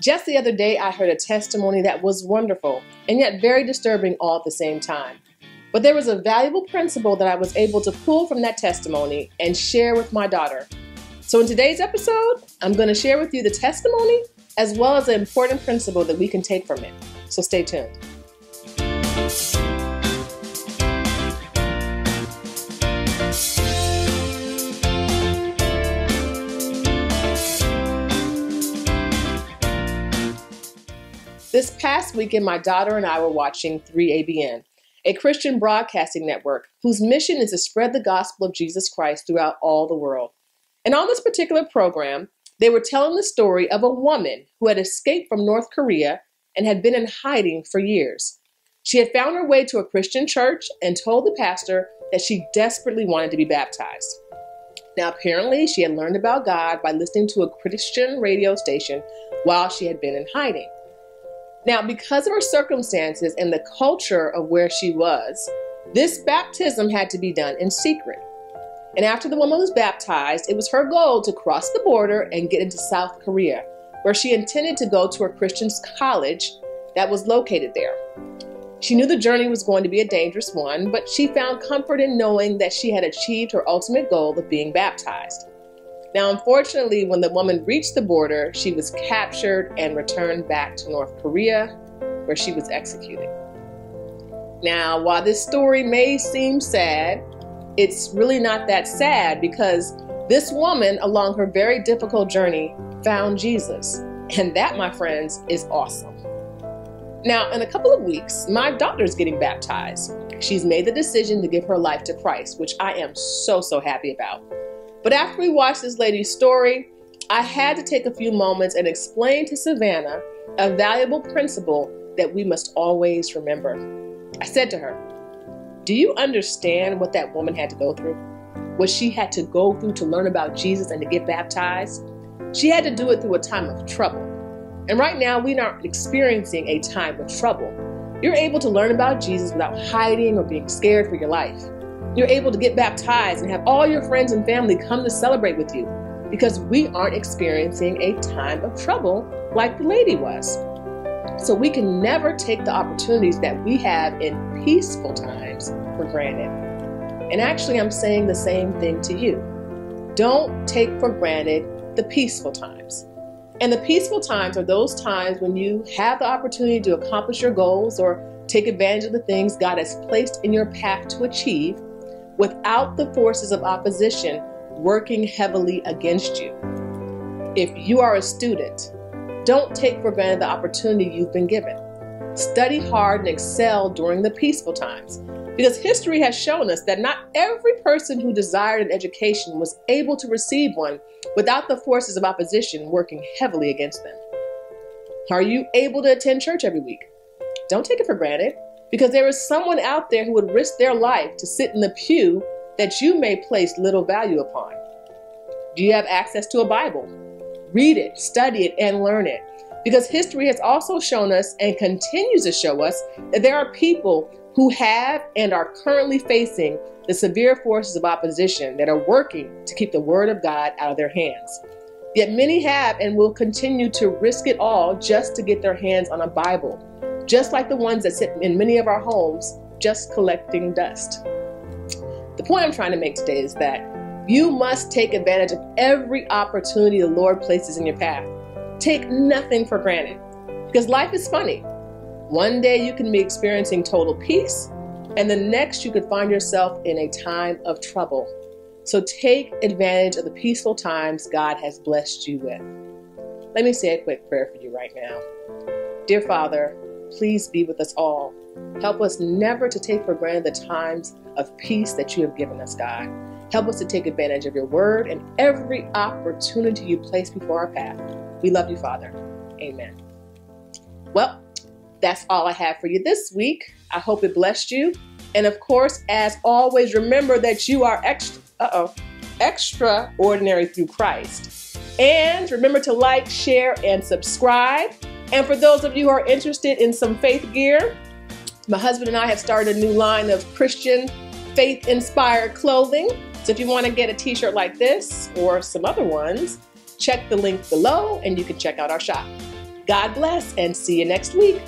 Just the other day, I heard a testimony that was wonderful and yet very disturbing all at the same time. But there was a valuable principle that I was able to pull from that testimony and share with my daughter. So, in today's episode, I'm going to share with you the testimony as well as an important principle that we can take from it. So, stay tuned. This past weekend, my daughter and I were watching 3ABN, a Christian broadcasting network whose mission is to spread the gospel of Jesus Christ throughout all the world. And on this particular program, they were telling the story of a woman who had escaped from North Korea and had been in hiding for years. She had found her way to a Christian church and told the pastor that she desperately wanted to be baptized. Now, apparently, she had learned about God by listening to a Christian radio station while she had been in hiding. Now, because of her circumstances and the culture of where she was, this baptism had to be done in secret. And after the woman was baptized, it was her goal to cross the border and get into South Korea, where she intended to go to a Christian college that was located there. She knew the journey was going to be a dangerous one, but she found comfort in knowing that she had achieved her ultimate goal of being baptized. Now, unfortunately, when the woman reached the border, she was captured and returned back to North Korea, where she was executed. Now, while this story may seem sad, it's really not that sad because this woman, along her very difficult journey, found Jesus. And that, my friends, is awesome. Now, in a couple of weeks, my daughter's getting baptized. She's made the decision to give her life to Christ, which I am so, so happy about. But after we watched this lady's story, I had to take a few moments and explain to Savannah a valuable principle that we must always remember. I said to her, Do you understand what that woman had to go through? What she had to go through to learn about Jesus and to get baptized? She had to do it through a time of trouble. And right now, we aren't experiencing a time of trouble. You're able to learn about Jesus without hiding or being scared for your life you're able to get baptized and have all your friends and family come to celebrate with you because we aren't experiencing a time of trouble like the lady was. So we can never take the opportunities that we have in peaceful times for granted. And actually, I'm saying the same thing to you. Don't take for granted the peaceful times. And the peaceful times are those times when you have the opportunity to accomplish your goals or take advantage of the things God has placed in your path to achieve without the forces of opposition working heavily against you. If you are a student, don't take for granted the opportunity you've been given. Study hard and excel during the peaceful times because history has shown us that not every person who desired an education was able to receive one without the forces of opposition working heavily against them. Are you able to attend church every week? Don't take it for granted because there is someone out there who would risk their life to sit in the pew that you may place little value upon. Do you have access to a Bible? Read it, study it, and learn it. Because history has also shown us and continues to show us that there are people who have and are currently facing the severe forces of opposition that are working to keep the Word of God out of their hands. Yet many have and will continue to risk it all just to get their hands on a Bible just like the ones that sit in many of our homes, just collecting dust. The point I'm trying to make today is that you must take advantage of every opportunity the Lord places in your path. Take nothing for granted because life is funny. One day you can be experiencing total peace, and the next you could find yourself in a time of trouble. So take advantage of the peaceful times God has blessed you with. Let me say a quick prayer for you right now. Dear Father, please be with us all. Help us never to take for granted the times of peace that you have given us, God. Help us to take advantage of your word and every opportunity you place before our path. We love you, Father. Amen. Well, that's all I have for you this week. I hope it blessed you. And of course, as always, remember that you are extra, uh-oh, extraordinary through Christ. And remember to like, share, and subscribe. And for those of you who are interested in some faith gear, my husband and I have started a new line of Christian faith inspired clothing. So if you want to get a t shirt like this or some other ones, check the link below and you can check out our shop. God bless and see you next week.